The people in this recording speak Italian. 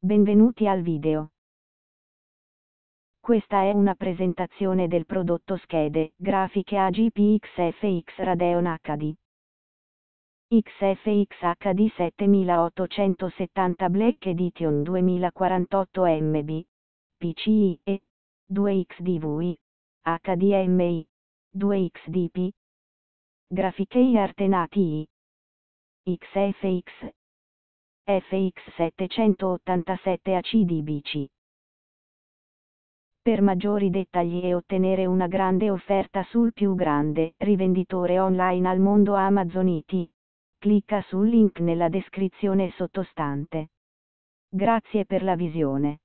Benvenuti al video. Questa è una presentazione del prodotto schede, grafiche AGP XFX Radeon HD. XFX HD 7870 Black Edition 2048 MB, PCI e 2XDVI, HDMI, 2XDP, Grafiche Artenati XFX FX787 ACDBC. Per maggiori dettagli e ottenere una grande offerta sul più grande rivenditore online al mondo Amazon IT, clicca sul link nella descrizione sottostante. Grazie per la visione.